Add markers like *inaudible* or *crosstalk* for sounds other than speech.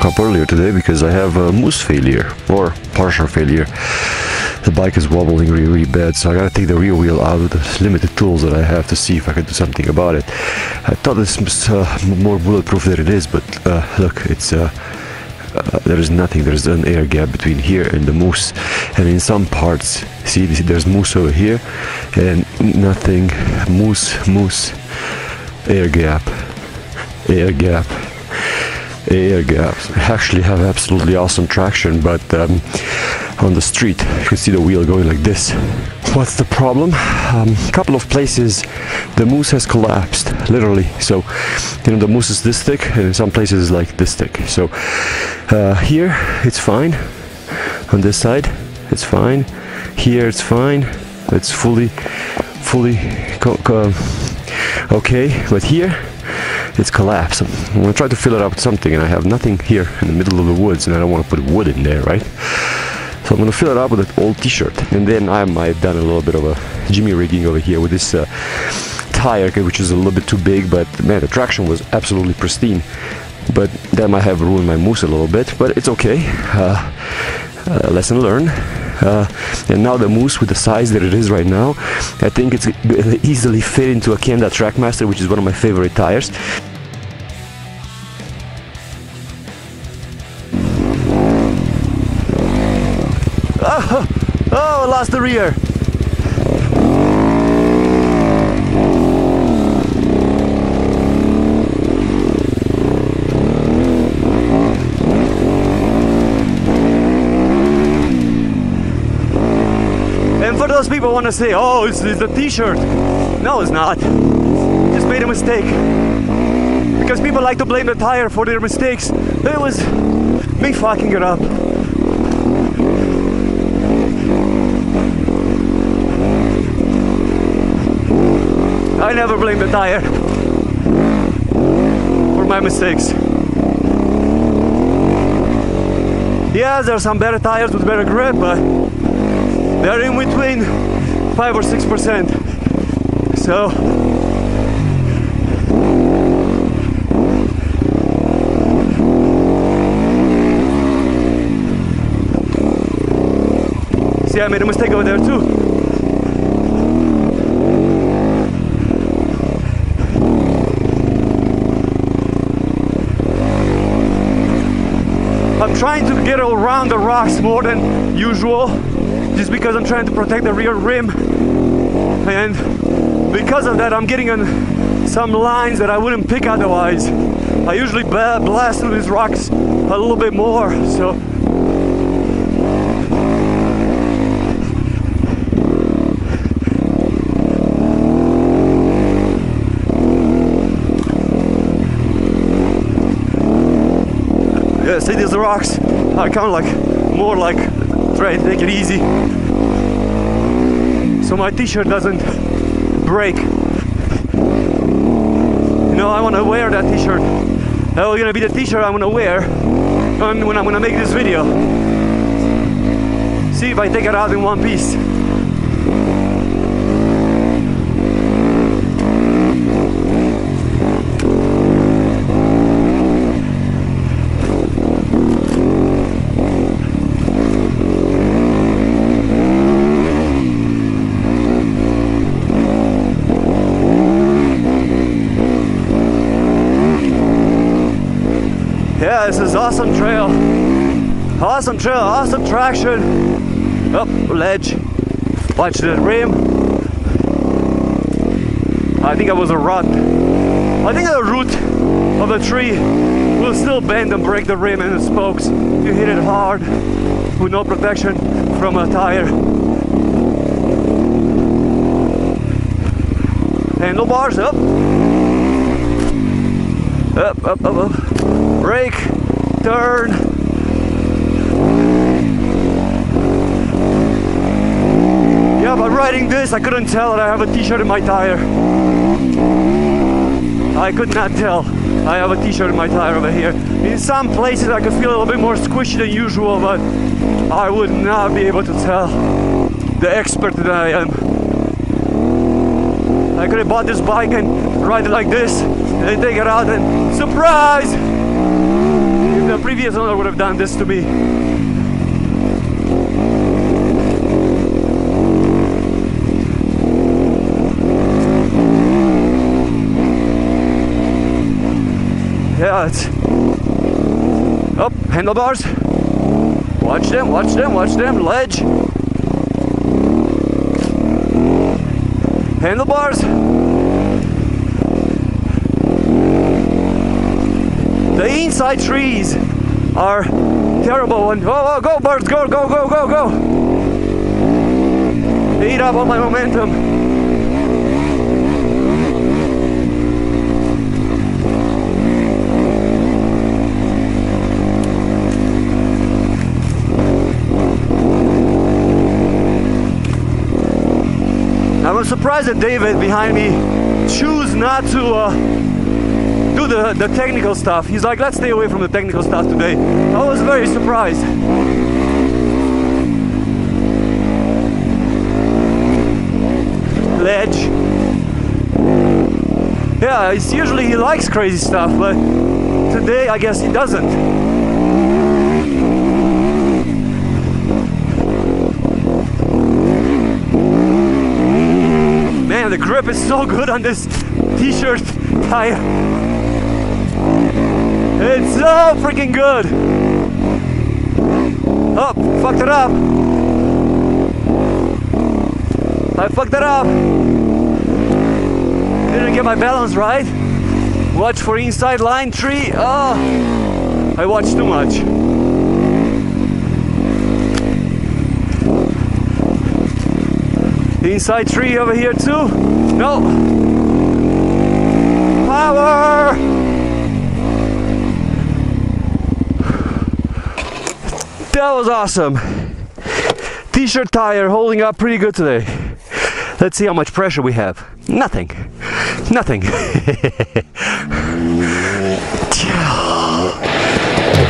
woke up earlier today because I have a mousse failure or partial failure. The bike is wobbling really, really bad, so I gotta take the rear wheel out with the limited tools that I have to see if I can do something about it. I thought this was uh, more bulletproof than it is, but uh, look, it's uh, uh, there is nothing there's an air gap between here and the mousse and in some parts see there's mousse over here and nothing mousse mousse air gap air gap air gaps actually have absolutely awesome traction but um, on the street you can see the wheel going like this. What's the problem? A um, couple of places the mousse has collapsed literally. So you know the mousse is this thick and in some places it's like this thick. So uh, here it's fine. On this side it's fine. Here it's fine. It's fully fully okay. But here it's collapsed. I'm gonna try to fill it up with something and I have nothing here in the middle of the woods and I don't want to put wood in there right? So I'm gonna fill it up with an old t-shirt and then I might done a little bit of a Jimmy rigging over here with this uh, tire which is a little bit too big but man the traction was absolutely pristine. But that might have ruined my mousse a little bit but it's okay. Uh, uh, lesson learned. Uh, and now the mousse with the size that it is right now I think it's easily fit into a Kenda Trackmaster which is one of my favorite tires oh, oh lost the rear And for those people want to say, oh, it's, it's the t-shirt. No, it's not. Just made a mistake. Because people like to blame the tire for their mistakes. It was me fucking it up. I never blame the tire for my mistakes. Yeah, there are some better tires with better grip, but they're in between five or six percent so see I made a mistake over there too trying to get around the rocks more than usual just because I'm trying to protect the rear rim. And because of that I'm getting on some lines that I wouldn't pick otherwise. I usually blast through these rocks a little bit more so yeah see these rocks are kind of like more like try and take it easy. So my t-shirt doesn't break. You know I want to wear that t-shirt. That was gonna be the t-shirt I'm gonna wear when I'm gonna make this video. See if I take it out in one piece yeah, this is awesome trail. Awesome trail, awesome traction. Up ledge. Watch the rim. I think I was a rut. I think the root of the tree will still bend and break the rim and the spokes. You hit it hard with no protection from a tire. Handlebars up. Up, up, up, up brake, turn. Yeah, by riding this, I couldn't tell that I have a t-shirt in my tire. I could not tell I have a t-shirt in my tire over here. In some places I could feel a little bit more squishy than usual, but I would not be able to tell the expert that I am. I could have bought this bike and ride it like this, and take it out and surprise! The previous owner would have done this to me. Yeah, it's up oh, handlebars. Watch them, watch them, watch them. Ledge. Handlebars. The inside trees are terrible. And oh, oh, go birds, go, go, go, go, go. Eat up all my momentum. I was surprised that David behind me choose not to uh, the, the technical stuff. He's like, let's stay away from the technical stuff today. I was very surprised. Ledge. Yeah, it's usually he likes crazy stuff, but today I guess he doesn't. Man, the grip is so good on this t-shirt tire. So freaking good. Oh, fucked it up. I fucked it up. Didn't get my balance right. Watch for inside line tree. Oh, I watched too much. Inside tree over here too. No. Power! That was awesome. T-shirt tire holding up pretty good today. Let's see how much pressure we have. Nothing. Nothing. *laughs*